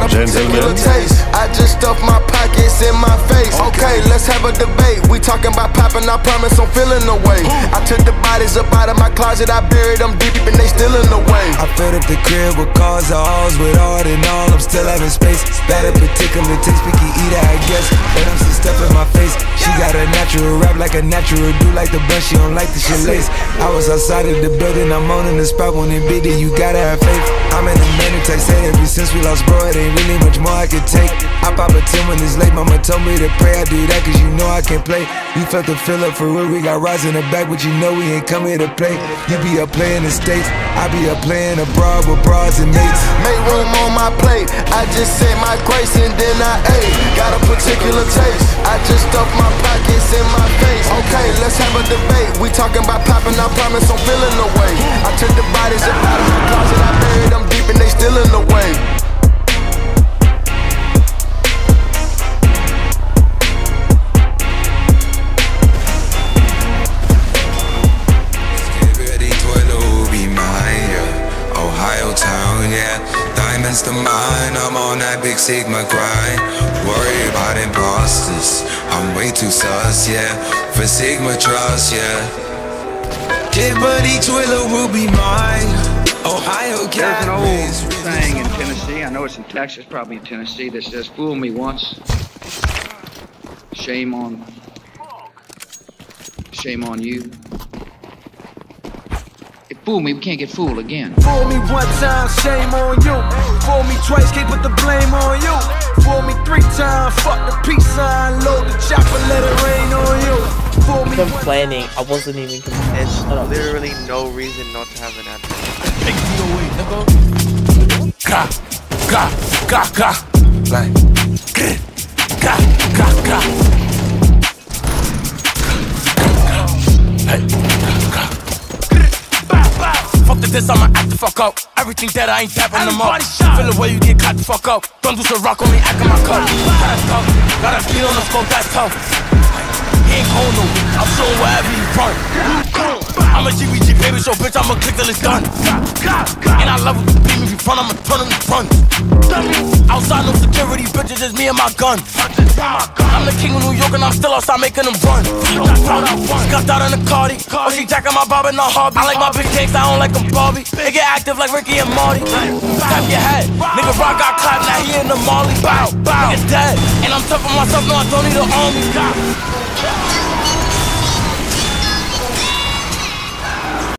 a particular taste. I just stuffed my pockets in my face. Okay, let's have a debate. We talking about popping, I promise I'm feeling the way. I took the bodies up out of my closet, I buried them deep and they still in the way. I filled up the crib with cars, and halls, with art and all. I'm still having space. That a particular taste, picky eater, I guess. But I'm still stuffing my face. Got a natural rap like a natural do like the blunt. She don't like the shit lace. I was outside of the building, I'm on in the spot when it big, you gotta have faith. I'm in the manage, say ever since we lost bro, it ain't really much more I can take. I pop a 10 when it's late, mama told me to pray. I do that cause you know I can't play. We felt the up for real, we got rise in the back, but you know we ain't here to play. You be a player in the States, I be a player abroad with bras and mates. Make room on my plate, I just said my grace and then I ate. Got a particular taste, I just stuffed my pockets in my face. Okay, let's have a debate. We talking about popping, I promise I'm feeling I'm big Sigma grind. Worry about imposters, I'm way too sus, yeah. For Sigma trust, yeah. But each willow will be mine. Ohio There's an old saying in Tennessee, I know it's in Texas, probably in Tennessee, that says, fool me once, shame on, shame on you. If fool me, we can't get fooled again. Fool me one time, shame on you. Fool me twice, can't put the blame on you. Fool me three times, fuck the peace sign, load the chopper, let it rain on you. Fool me complaining, I wasn't even complaining. There's literally no reason not to have an app. Take me away, nigga. Ga, ga, ga, ga. Like, The diss, I'ma act the fuck up. Everything that I ain't tapping them up. Feel the way you get caught the fuck up. Don't do some rock on me, act in my cup. Got a speed on the scope, that's tough. He ain't cold no, I'm showing wherever he run. I'm a GBG baby, so bitch, I'ma click till it's done. And I love it, beat me in front, I'ma turn him to front. Outside, no security, bitches, just me and my gun. I'm the king of New York and I'm still outside making them run. Got out in the Cardi. Oh, she jacking my bob and not hobby. I like my big cakes, I don't like them Barbie. They get active like Ricky and Marty. Tap your head. Nigga Rock got clapped, now he in the Molly. Bow, bow. Nigga dead. And I'm tough on myself, no, I don't need an army.